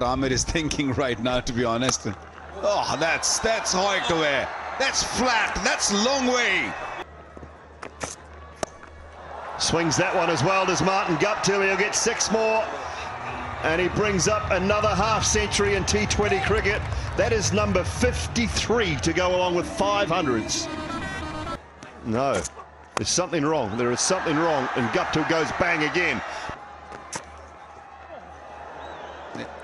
Ahmed is thinking right now, to be honest. Oh, that's that's hiked away. That's flat. That's long way. Swings that one as well does Martin Guptill. He'll get six more. And he brings up another half century in T20 cricket. That is number 53 to go along with 500s. No, there's something wrong. There is something wrong. And Guptill goes bang again.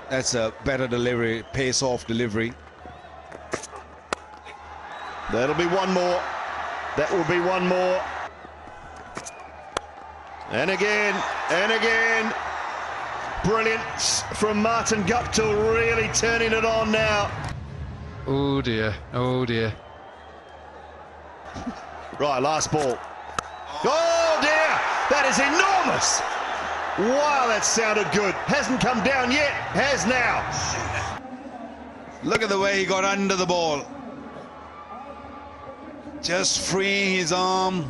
That's a better delivery, pace off delivery. That'll be one more. That will be one more. And again, and again. Brilliance from Martin Guptill, really turning it on now. Oh dear, oh dear. right, last ball. Oh dear, that is enormous. Wow, that sounded good. Hasn't come down yet, has now. Look at the way he got under the ball. Just free his arm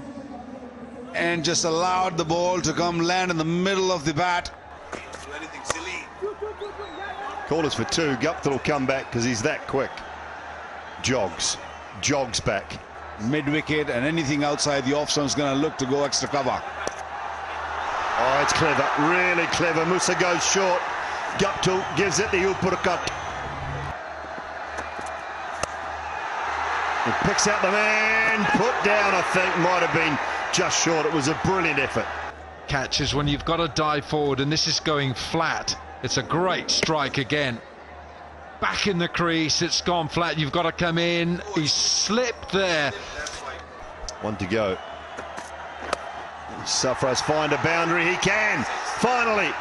and just allowed the ball to come land in the middle of the bat. Call us for two. Guptill will come back because he's that quick. Jogs. Jogs back. Mid wicket and anything outside the off stump is going to look to go extra cover. Oh, it's clever, really clever. Musa goes short. Guptill gives it the uppercut. He picks out the man. Put down, I think, might have been just short. It was a brilliant effort. Catches when you've got to dive forward, and this is going flat. It's a great strike again. Back in the crease, it's gone flat. You've got to come in. He slipped there. One to go. Sarfraz find a boundary. He can. Finally.